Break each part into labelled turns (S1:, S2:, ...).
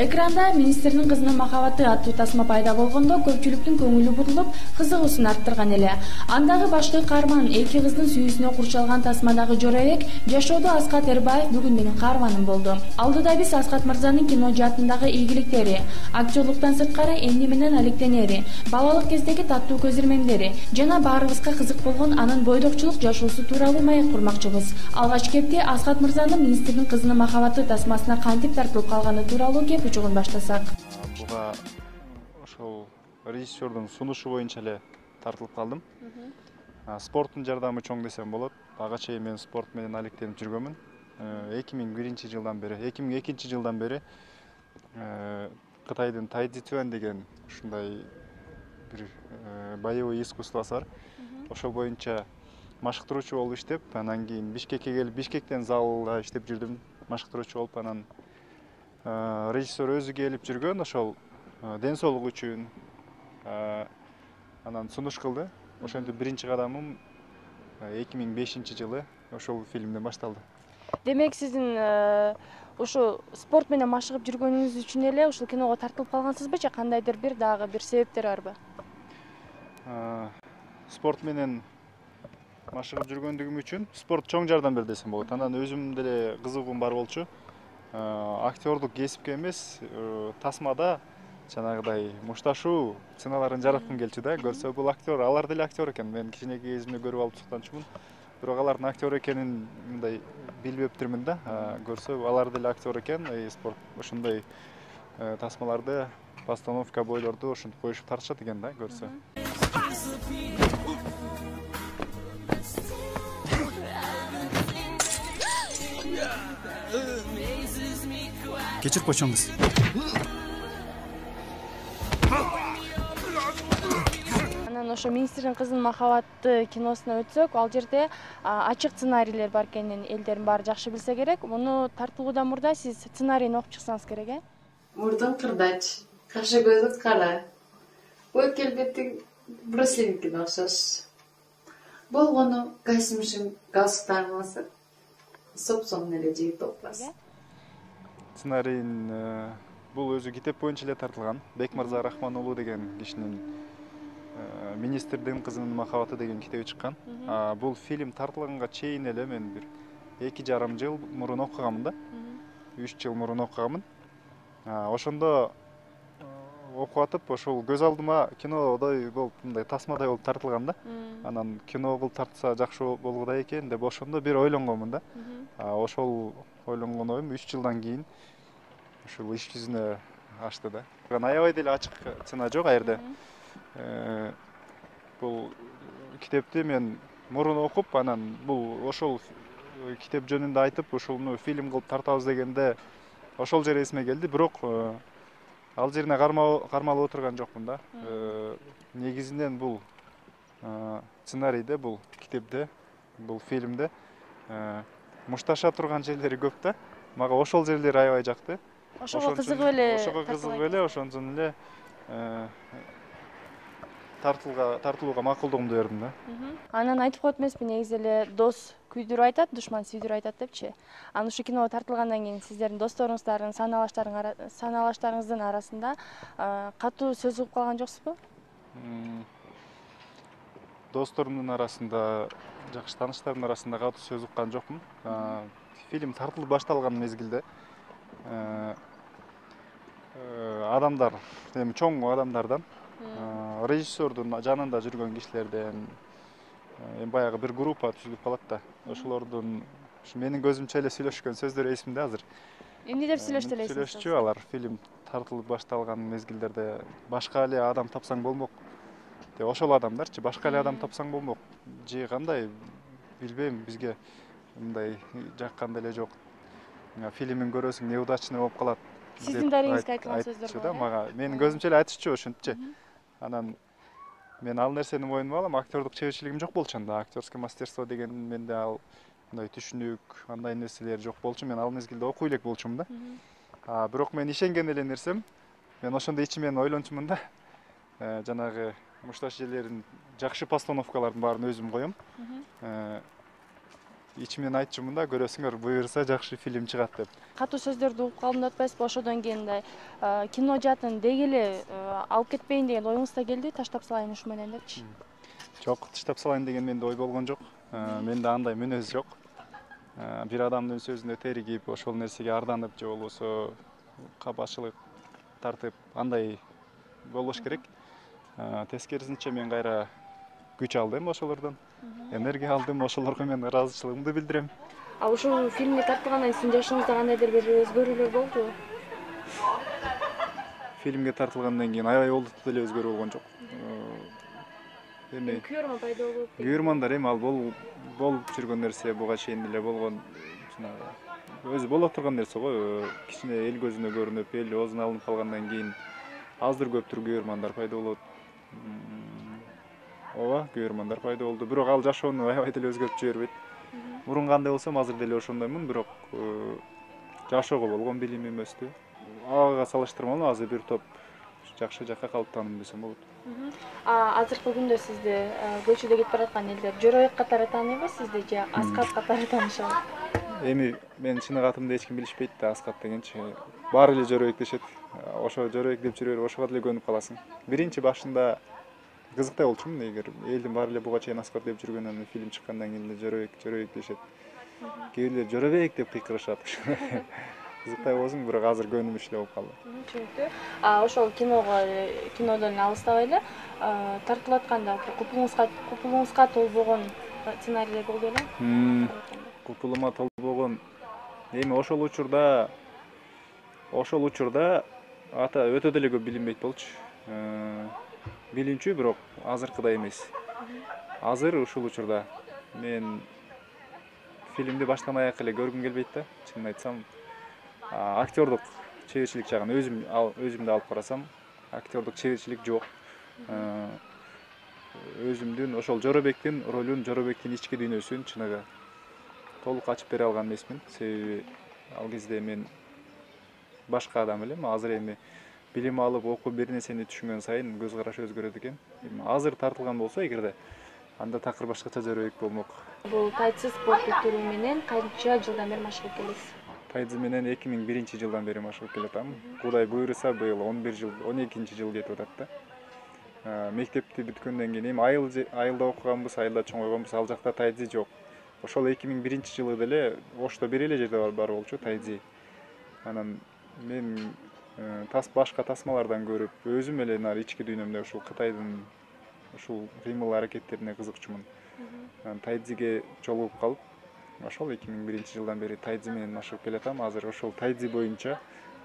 S1: экранда министрдин кызынын махабаты аттуу тасма пайда болгондо көпчүлүктүн көңүлү бурулуп кызыгуусун арттырган эле. Андагы башкы каарман эки кыздын сүйүүсүнө курчалган тасмадагы жорабек жашоодо аскат эрбаев бүгүн менин каарманым болду. Алдыда биз аскат мырзанын кино жаатындагы ийгиликтери актерлуктан сырткары эмне менен алектенери балалык кездеги таттуу көз ирмемдери жана баарыбызга кызык болгон анын бойдокчулук жашоосу тууралуу маек курмакчыбыз. Алгач кепти аскат мырзанын министрдин кызынын махабаты тасмасына кантип тартылып калганы тууралуу кеп учугун баштасак
S2: буга ошол режиссердун сунушу боюнча эле тартылып калдым спорттун жардамы чоң десем болот ага чейин мен спорт менен алектенип жүргөнмүн эки миң биринчи жылдан бери эки миң экинчи жылдан бери кытайдын тайдзитюань деген ушундай бир боевой искусствосу бар. Ошол боюнча машыктыруучу болуп иштеп анан кийин бишкекке келип бишкектен залда иштеп жүрдүм машыктыруучу болуп анан режиссер өзү келип жүргөн ошол ден соолук үчүн анан сунуш кылды. Ошентип биринчи кадамым эки миң бешинчи жылы ошол фильмден башталды.
S1: Демек сиздин ушу спорт менен машыгып жүргөнүңүз үчүн эле ушул киного тартылып калгансызбы же кандайдыр бир дагы бир себептер барбы?
S2: Спорт менен машыгып жүргөндүгүм үчүн спорт чоң жардам берди десем болот. Анан өзүмдүн деле кызыгуум бар болчу актердук кесипке эмес тасмада жанагыдай мушташуу сценаларын жараткым келчү да көрсө бул актер алар деле актер экен. Мен кичинекей кезимде көрүп алып суктанчумун бирок алардын актер экенин мындай билбептирмин да. Көрсө алар деле актер экен. Спорт ушундай тасмаларды постановка бойлорду ошентип коюшуп тартышат экен да көрсө.
S3: Кечирип кыз
S1: анан ошо министрдин кызынын махабаты киносуна өтсөк ал жерде ачык сценарийлер бар экенин элдердин баары жакшы билсе керек. Муну тартылуудан мурда сиз сценарийин окуп чыксаңыз керек э?
S4: Мурдуң кырдач кашы көзүң кара. Бул келбетиң бруслиникине окшош. Болгону костюмшуң галстуктан тагмасы соп сонун эле жигит болуп каласың
S2: сценарийин бул өзү китеп боюнча эле тартылган. Бекмырза рахман уулу деген кишинин министрдин кызынын махабаты деген китеби чыккан. Бул фильм тартылганга чейин эле мен бир эки жарым жыл мурун окуганмын да. Үч жыл мурун окуганмын ошондо окуп атып ошол көз алдыма кинодой болуп мындай тасмадай болуп тартылган да. Анан кино кылып тартса жакшы болгудай экен деп ошондо бир ойлонгонмун да. Ошол ойлонгон оюм үч жылдан кийин ушул иш жүзүнө ачты да аябай деле ачык цена жок ал жерде бул китепти мен мурун окуп анан бул ошол китеп жөнүндө айтып ушуну фильм кылып тартабыз дегенде ошол жери эсиме келди бирок ал жерине кармалып отурган жокмун да негизинен бул сценарийде бул китепте бул фильмде мушташа турган жерлери көп да. Мага ошол жерлер аябай жакты.
S1: Ошого кызыгып эле
S2: ошого кызыгып эле ошон эле тартылууга макулдугумду бердим да.
S1: Анан айтып коет эмеспи негизи эле дос күйдүрүп айтат душман сүйдүрүп айтат депчи. Анан ушул киного тартылгандан кийин сиздердин досторуңуздардын санаалаштарыңыздын арасында катуу сөз угуп калган жоксузбу
S2: досторумдун арасында жакшы тааныштардын арасында катуу сөз уккан жокмун. Фильм тартылып башталган мезгилде. Адамдар эми чоң адамдардан. Режиссердун жанында жүргөн кишилерден эми баягы бир группа түзүлүп калат да. Ошолордун ушу менин көзүмчө эле сүйлөшкөн сөздөрү эсимде азыр.
S1: Эмне деп сүйлөштү элесиз
S2: сүйлөшчү алар. Фильм тартылып башталган мезгилдерде. Башка эле адам тапсаң болмок. Деп ошол адамдарчы башка эле адам тапсаң болмок. Же кандай билбейм бизге мындай жаккан деле жок. Фильмин көрөсүң неудачный болуп калат
S1: сиздин дарегиңизге айтылган сөздөр
S2: да мага. Менин көзүмчө эле айтышчу ушинтипчи анан мен ал нерсени мойнума алам актердук чеберчилигим жок болчу анда. Актерское мастерство деген менде ал мындай түшүнүк андай нерселер жок болчу. Мен ал мезгилде окуй элек болчумун да. Бирок мен ишенген эле нерсем мен ошондо ичимен ойлончумун да. Жанагы мушташ жерлерин жакшы постановкалардын баарын өзүм коем. Ичимден айтчумун да көрөсүңөр буюрса жакшы фильм чыгат деп.
S1: Катуу сөздөрдү угуп калдым деп атпайсызбы ошодон кийин мындай э, кино жаатын деги эле э, алып кетпейин деген оюңузда келдиби таштап салайын ушу менен депчи.
S2: Жок таштап салайын деген менде ой болгон жок. Э, менде андай мүнөз жок. Э, бир адамдын сөзүнө теригип ошол нерсеге арданып же болбосо кабарчылык тартып андай болбош керек. Э, тескерисинче мен кайра күч алдым ошолордон. Энергия алдым ошолорго мен ыраазычылыгымды билдирем.
S1: А ушул фильмге тартылгандан кийин сиздин жашыңызда кандайдыр бир өзгөрүүлөр болдубу
S2: фильмге тартылгандан кийин аябай олуттуу деле өзгөрүү болгон жок. Э, эми
S1: күйөрман пайда болуп
S2: күйөрмандар эми ал бол- болуп жүргөн нерсе буга чейин эле болгон жанагы өзү боло турган нерсе го Э, кичине эл көзүнө көрүнүп эл оозуна алынып калгандан кийин аздыр көптүр күйөрмандар пайда болот. Ооба күйөрмандар пайда болду. Бирок ал жашоону аябай деле өзгөртүп жибербейт мурун кандай болсом азыр деле ошондоймун бирок э, жашоого болгон билимим өстү ага салыштырмалуу азыр бир топ жакшы жакка калыптандым десем болот.
S1: Азыркы күндө сизди э, көчөдө кетип бараткан элдер жоробек катары тааныйбы сизди же аскат катары таанышабы
S2: эми менин чыныгы атымды эч ким билишпейт да аскат дегенчи баары эле жоробек дешет. Ошо жоробек деп жүрө берип ошого деле көнүп каласың. Биринчи башында кызыктай болчумун эгер элдин баары эле буга чейин аскат деп жүргөн анан фильм чыккандан кийин эле жоробек жоробек дешет кээ бирлер жоробек деп кыйкырышат. Кызыктай болсуң бирок азыр көнүмүш эле болуп калды.
S1: Түшүнүктүү а ошол киного кинодон алыстабай эле тартылып атканда купулуңузга купулуңузга толбогон сценарийлер болду беле
S2: купулума толбогон эми ошол учурда ошол учурда ата өтө деле көп билинбейт болчу. Э, билинчү бирок азыркыдай эмес. Азыр ушул учурда мен фильмди баштан аяк эле көргүм келбейт да. Чынын айтсам А, актерлук чеберчилик жагын өзүм ал- өзүмдү алып карасам актерлук чеберчилик жок. Э, өзүмдүн ошол жоробектин ролун жоробектин ички дүйнөсүн чыныгы толук ачып бере алган эмесмин. Себеби ал кезде мен башка адам элем азыр эми билим алып окуп бир нерсени түшүнгөн сайын көз караш өзгөрөт экен эми азыр тартылган болсо эгерде анда такыр башкача жоробек болмок.
S1: Бул тайцсыз спорттук түрү менен канча жылдан бери машыгып келесиз
S2: тайдзи менен эки миң биринчи жылдан бери машыгып келатам кудай буюрса быйыл он бир жыл он экинчи жыл кетип атат да Э, мектепти бүткөндөн кийин эми айыл айылда окуганбыз айылда чоңойгонбуз ал жакта тайдзи жок. Ошол эки миң биринчи жылы деле ошто бир эле жерде бар- бар болчу тайдзи анан мен э, башка тасмалардан көрүп өзүм эле нары ички дүйнөмдө ушул кытайдын ушул кыймыл аракеттерине кызыкчумун. Анан тайдзиге жолугуп калып ошол эки миң биринчи жылдан бери тайдзи менен машыгып келатам азыр ошол тайдзи боюнча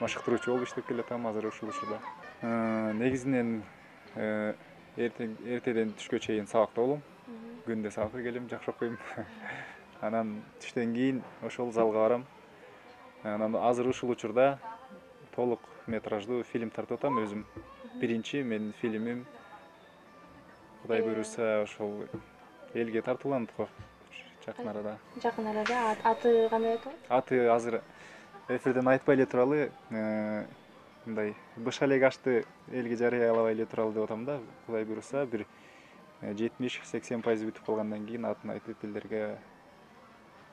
S2: машыктыруучу болуп иштеп келатам азыр ушул учурда Э, негизинен э, эртеден түшкө чейин сабакта болом. Күндө сабакка келем жакшы окуйм анан түштөн кийин ошол залга барам. Анан азыр ушул учурда толук метраждуу фильм тартып атам өзүм биринчи менин фильмим кудай буюрса ошол элге тартууланат го жакын арада.
S1: Жакын арада. Аты кандай аталат
S2: аты азыр эфирден айтпай эле туралы э, мындай быш элек ашты элге жарыялабай эле туралы деп атам да. Кудай буюрса бир э, жетимиш сексен пайыз бүтүп калгандан кийин атын айтып элдерге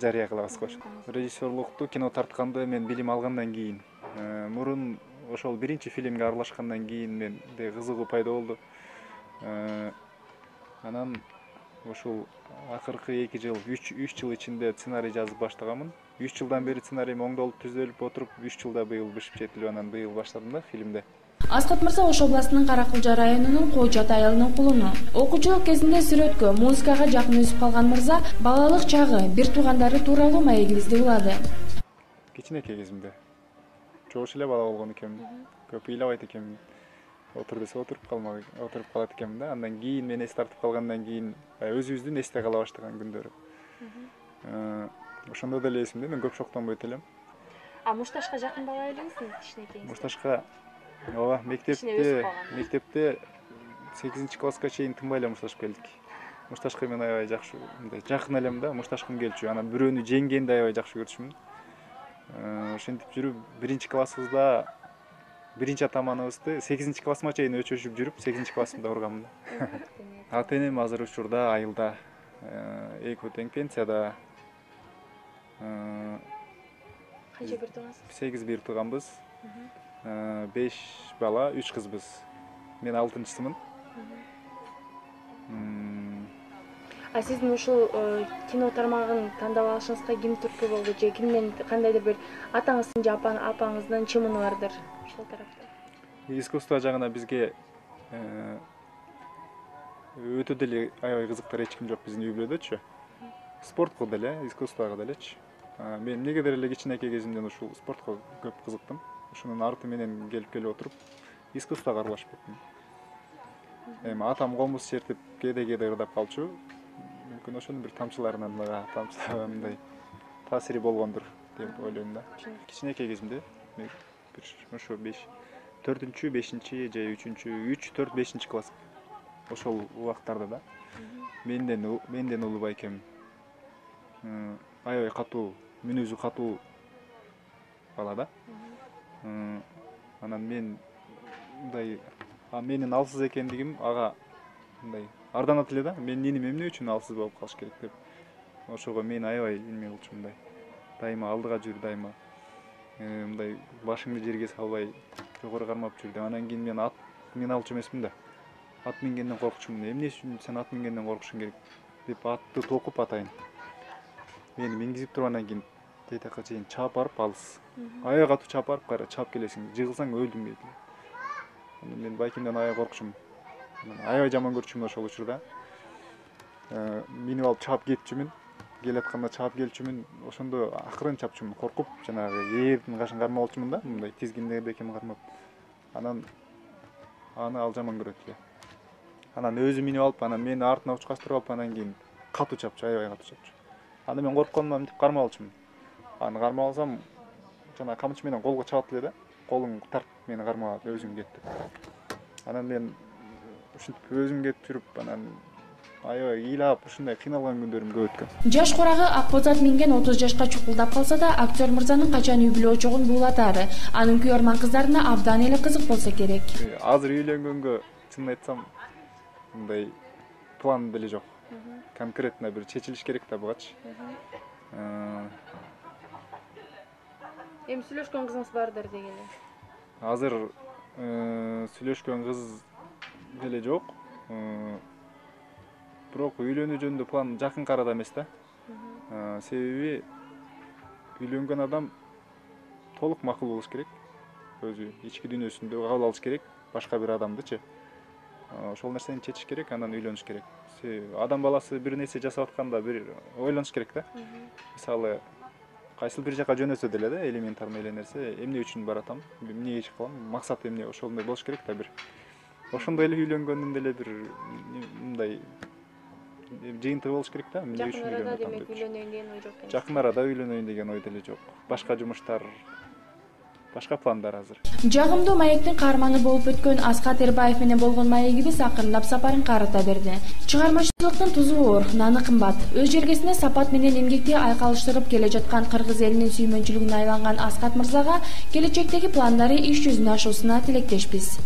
S2: жарыя кылабыз кош режиссерлукту кино тартканды мен билим алгандан кийин мурун ошол биринчи фильмге аралашкандан кийин менде кызыгуу пайда болду. Э, анан ушул акыркы эки жыл үч үч жыл ичинде сценарий жазып баштаганмын. Үч жылдан бери сценариym оңдолуп түзүлүп отуруп үч жылда быйыл бышып жетилип анан быйыл баштадым да фильмди
S1: аскат мырза ош областынын кара кулжа районунун кой жат айылынын кулуну. Окуучулук кезинде сүрөткө музыкага жакын өсүп калган мырза балалык чагы бир туугандары тууралуу маегибизди улады.
S2: Кичинекей кезимде жоуш эле бала болгон экенмин. Көп ыйлабайт экенмин. Отур десе отуруп калмак отуруп калат экенмин да. Андан кийин мен эс тартып калгандан кийин баягы өзүбүздүн эсте кала баштаган күндөрү. Э, ошондо деле эсимде. Мен көп шоктонбойт элем.
S1: А мушташка жакын бала элеңизби кичинекейиңизде
S2: мушташка ооба мектепте мектепте сегизинчи класска чейин тынбай эле мушташып келдик. Мушташка мен аябай жакшы мындай жакын элем да мушташкым келчү. Анан бирөөнү жеңгенди аябай жакшы көрчүмүн Э, ошентип жүрүп биринчи классыбызда биринчи атаманыбызды сегизинчи классыма чейин өчүрүшүп жүрүп сегизинчи классымда урганмын ата энем азыр учурда айылда э, эки тең пенсияда э,
S1: канча бир туугансыз?
S2: сегиз бир тууганбыз. Беш бала үч кызбыз. Мен алтынчысымын
S1: а сиздин ушул э, кино тармагын тандап алышыңызга ким түрткү болду же кимден кандайдыр бир атаңыздын же апаңыздын чымыны бардыр ошол тарапта
S2: искусство жагына бизге э, өтө деле аябай кызыктар эч ким жок биздин үй бүлөдөчү спортко деле искусствого делечи мен эмнегедир эле кичинекей кезимден ушул спортко көп кызыктым ушунун арты менен келип келип отуруп искусствого аралашып кеттим эми атам комуз чертип кээде кээде ырдап калчу мүмкүн ошонун бир тамчыларынан мага мындай таасири болгондур деп ойлойм да. Кичинекей кезимде бир ушу беш төртүнчү бешинчи же үчүнчү үч төрт бешинчи класс ошол убакыттарда да менден менден улуу байкем аябай катуу мүнөзү катуу бала да. Анан мен мындай менин алсыз экендигим ага мындай арданат эле да менин иним эмне үчүн алсыз болуп калыш керек деп. Ошого мен аябай эме кылчу мындай. Дайыма алдыга жүр дайыма. Э, мындай башыңды жерге салбай жогору кармап жүр деп. Анан кийин мен ат мине алчу эмесмин да. Ат мингенден коркчумун эмне үчүн сен ат мингенден коркушуң керек деп атты токуп атайын. Мени мингизип туруп анан кийин тиги жака чейин чаап барып алыс. Аябай катуу чаап барып кайра чаап келесиң жыгылсаң өлдүм дейт анан мен байкемден аябай коркчумун. Аябай жаман көрчүмүн ошол учурда минип алып чаап кетчүмүн келатканда чаап келчүмүн ошондо акырын чапчумун коркуп жанагы ээрдин кашын кармап алчумун да мындай тизгинде бекем кармап анан аны ал жаман көрөт эле анан өзү минип алып анан мени артына учкастырып алып анан кийин катуу чапчу аябай катуу чапчу анда мен коркконуман мынтип кармап алчумун аны кармап алсам жанагы камчы менен колго чабат эле да колуң тарт мени кармап өзүң кет деп анан мен ушинтип өзүм кетип жүрүп анан аябай ыйлап ушундай кыйналган күндөрүм көп өткөн.
S1: Жаш курагы ак боз ат минген отуз жашка чукулдап калса да актер мырзанын качан үй бүлө очогун буулатаары анын күйөрман кыздарына абдан эле кызык болсо керек.
S2: Э, азыр үйлөнгөнгө чынын айтсам мындай план деле жок. Конкретно бир чечилиш керек да бугачы э,
S1: эми сүйлөшкөн кызыңыз бардыр дегеле
S2: азыр э, сүйлөшкөн кыз деле жок. Э, бирок үйлөнүү жөнүндө план жакынкы арада эмес да. Себеби үйлөнгөн адам толук макул болуш керек. Өзү ички дүйнөсүндө кабыл алыш керек башка бир адамдычы ошол нерсени чечиш керек анан үйлөнүш керек. Себеби адам баласы бир нерсе жасап атканда бир ойлонуш керек да. Мисалы кайсыл бир жака жөнөсө деле да элементарный эле нерсе эмне үчүн баратам эмне иш кылам максат эмне ошондой болуш керек да бир. Ошондой эле үйлөнгөндүн деле бир мындай жыйынтыгы болуш керек да. Эмне үчүн
S1: жакын арада демек үйлөнөйүн деген ой жок экен
S2: жакын арада үйлөнөйүн деген ой деле жок. Башка жумуштар башка пландар азыр.
S1: Жагымдуу маектин каарманы болуп өткөн аскат эрбаев менен болгон маегибиз акырындап сапарын карыта берди. Чыгармачылыктын тузу оор наны кымбат. Өз жергесине сапат менен эмгекти айкалыштырып келе жаткан кыргыз элинин сүймөнчүлүгүнө айланган аскат мырзага келечектеги пландары иш жүзүнө ашуусуна тилектешпиз